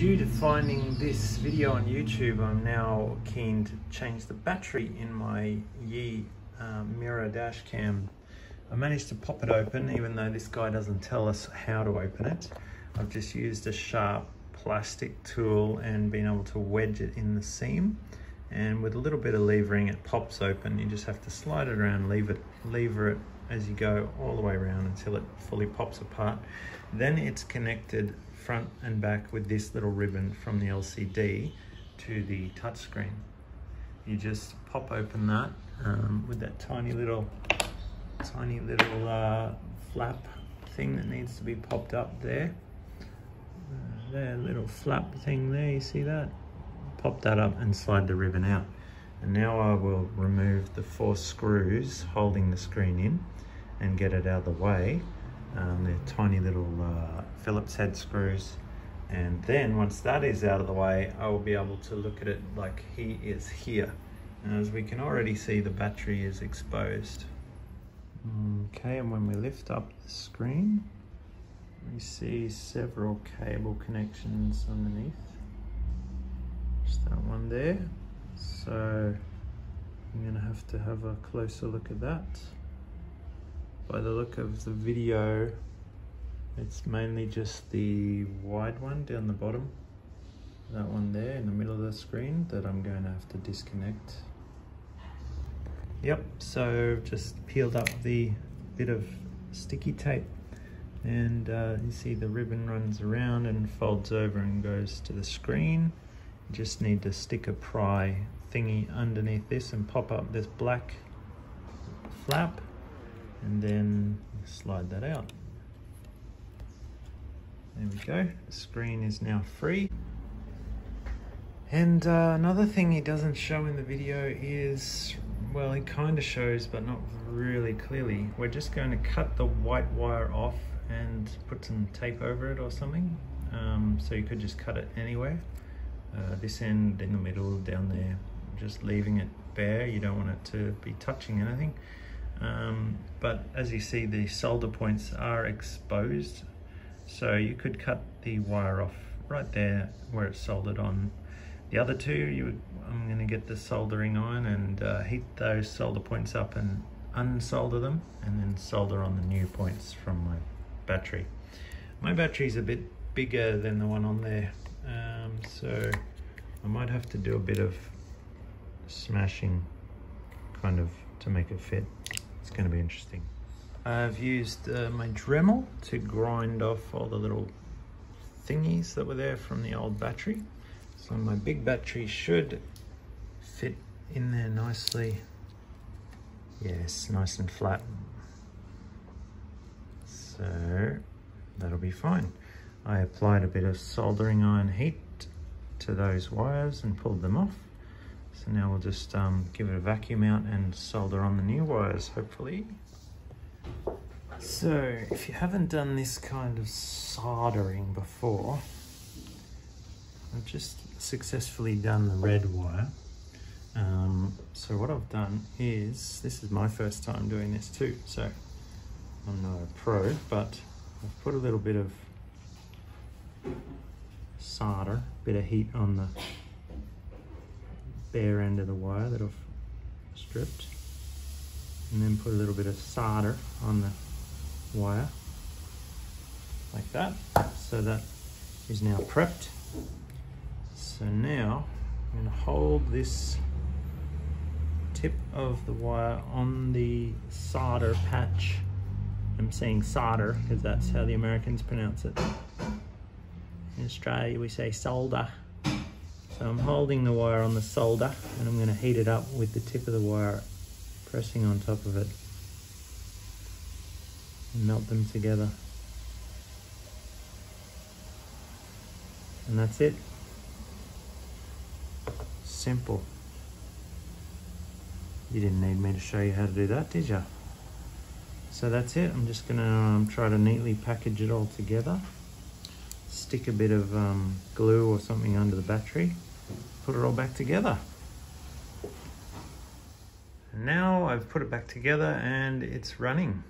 Due to finding this video on YouTube, I'm now keen to change the battery in my Yi uh, Mirror dash cam. I managed to pop it open, even though this guy doesn't tell us how to open it. I've just used a sharp plastic tool and been able to wedge it in the seam. And with a little bit of levering, it pops open. You just have to slide it around, leave it, lever it as you go all the way around until it fully pops apart. Then it's connected front and back with this little ribbon from the LCD to the touchscreen. You just pop open that um, with that tiny little, tiny little uh, flap thing that needs to be popped up there. Uh, there, little flap thing there, you see that? Pop that up and slide the ribbon out. And now I will remove the four screws holding the screen in and get it out of the way. Um, they're tiny little uh, Phillips head screws. And then once that is out of the way, I will be able to look at it like he is here. And as we can already see, the battery is exposed. Okay, and when we lift up the screen, we see several cable connections underneath. Just that one there. So I'm gonna have to have a closer look at that by the look of the video, it's mainly just the wide one down the bottom. That one there in the middle of the screen that I'm going to have to disconnect. Yep, so just peeled up the bit of sticky tape and uh, you see the ribbon runs around and folds over and goes to the screen. You just need to stick a pry thingy underneath this and pop up this black flap and then slide that out. There we go, the screen is now free. And uh, another thing he doesn't show in the video is, well, he kind of shows, but not really clearly. We're just going to cut the white wire off and put some tape over it or something. Um, so you could just cut it anywhere. Uh, this end in the middle, down there, just leaving it bare. You don't want it to be touching anything. Um, but as you see, the solder points are exposed. So you could cut the wire off right there where it's soldered on. The other two, you I'm gonna get the soldering iron and uh, heat those solder points up and unsolder them and then solder on the new points from my battery. My battery's a bit bigger than the one on there. Um, so I might have to do a bit of smashing kind of to make it fit. It's going to be interesting. I've used uh, my Dremel to grind off all the little thingies that were there from the old battery. So my big battery should fit in there nicely. Yes, nice and flat. So that'll be fine. I applied a bit of soldering iron heat to those wires and pulled them off. So now we'll just um, give it a vacuum out and solder on the new wires, hopefully. So if you haven't done this kind of soldering before, I've just successfully done the red wire. Um, so what I've done is, this is my first time doing this too, so I'm not a pro, but I've put a little bit of solder, bit of heat on the bare end of the wire that I've stripped. And then put a little bit of solder on the wire like that so that is now prepped. So now I'm going to hold this tip of the wire on the solder patch. I'm saying solder because that's how the Americans pronounce it. In Australia we say solder so I'm holding the wire on the solder and I'm going to heat it up with the tip of the wire pressing on top of it and melt them together. And that's it. Simple. You didn't need me to show you how to do that, did you? So that's it. I'm just going to um, try to neatly package it all together. Stick a bit of um, glue or something under the battery put it all back together. Now I've put it back together and it's running.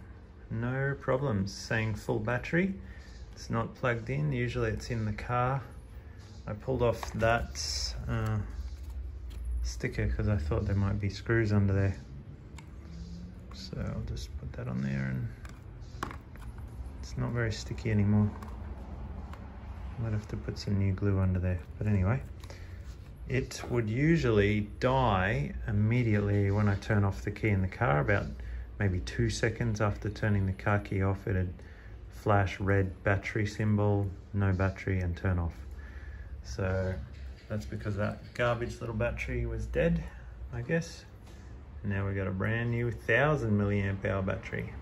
No problems, saying full battery. It's not plugged in, usually it's in the car I pulled off that uh, sticker because I thought there might be screws under there. So I'll just put that on there and it's not very sticky anymore. Might have to put some new glue under there. But anyway, it would usually die immediately when I turn off the key in the car, about maybe two seconds after turning the car key off, it'd flash red battery symbol, no battery and turn off. So that's because that garbage little battery was dead, I guess. Now we've got a brand new 1000 milliamp hour battery.